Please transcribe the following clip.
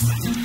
Mm-hmm.